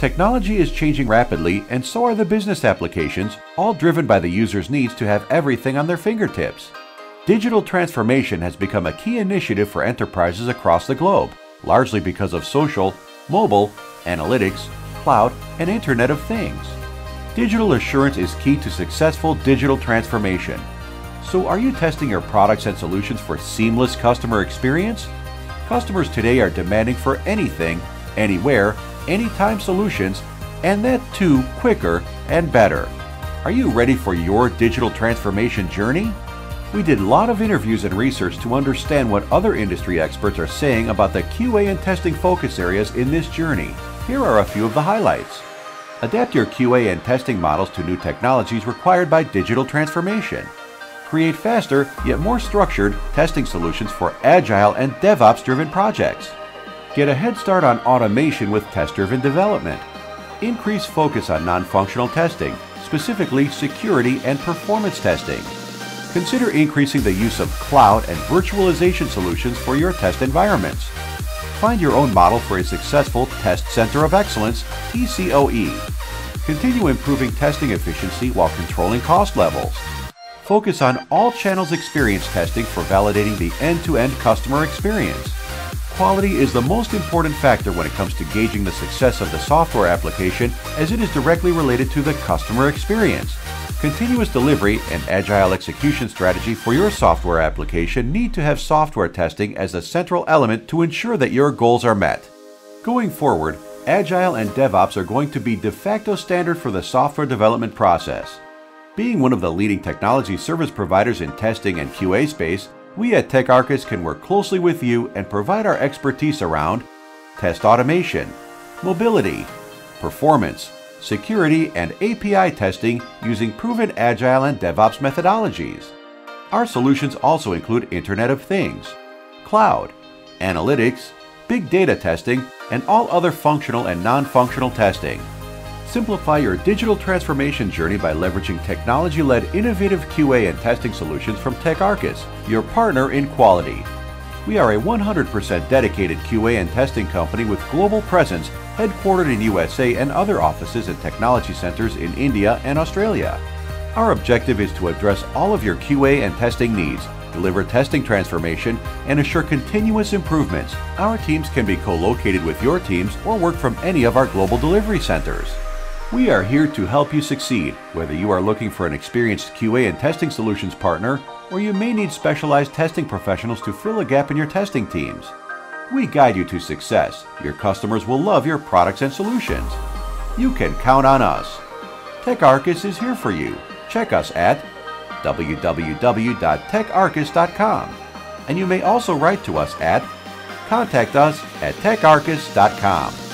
Technology is changing rapidly, and so are the business applications, all driven by the user's needs to have everything on their fingertips. Digital transformation has become a key initiative for enterprises across the globe, largely because of social, mobile, analytics, cloud, and Internet of Things. Digital assurance is key to successful digital transformation. So, are you testing your products and solutions for seamless customer experience? Customers today are demanding for anything, anywhere, anytime solutions, and that too quicker and better. Are you ready for your digital transformation journey? We did a lot of interviews and research to understand what other industry experts are saying about the QA and testing focus areas in this journey. Here are a few of the highlights. Adapt your QA and testing models to new technologies required by digital transformation. Create faster, yet more structured, testing solutions for agile and DevOps driven projects. Get a head start on automation with test driven development. Increase focus on non functional testing, specifically security and performance testing. Consider increasing the use of cloud and virtualization solutions for your test environments. Find your own model for a successful Test Center of Excellence, TCOE. Continue improving testing efficiency while controlling cost levels. Focus on all channels experience testing for validating the end to end customer experience quality is the most important factor when it comes to gauging the success of the software application as it is directly related to the customer experience. Continuous delivery and agile execution strategy for your software application need to have software testing as a central element to ensure that your goals are met. Going forward, Agile and DevOps are going to be de facto standard for the software development process. Being one of the leading technology service providers in testing and QA space, we at TechArcis can work closely with you and provide our expertise around test automation, mobility, performance, security, and API testing using proven Agile and DevOps methodologies. Our solutions also include Internet of Things, cloud, analytics, big data testing, and all other functional and non-functional testing. Simplify your digital transformation journey by leveraging technology led innovative QA and testing solutions from TechArcis, your partner in quality. We are a 100% dedicated QA and testing company with global presence, headquartered in USA and other offices and technology centers in India and Australia. Our objective is to address all of your QA and testing needs, deliver testing transformation, and assure continuous improvements. Our teams can be co located with your teams or work from any of our global delivery centers. We are here to help you succeed, whether you are looking for an experienced QA and testing solutions partner, or you may need specialized testing professionals to fill a gap in your testing teams. We guide you to success. Your customers will love your products and solutions. You can count on us. TechArcis is here for you. Check us at www.techarcis.com. And you may also write to us at contact us at techarcis.com.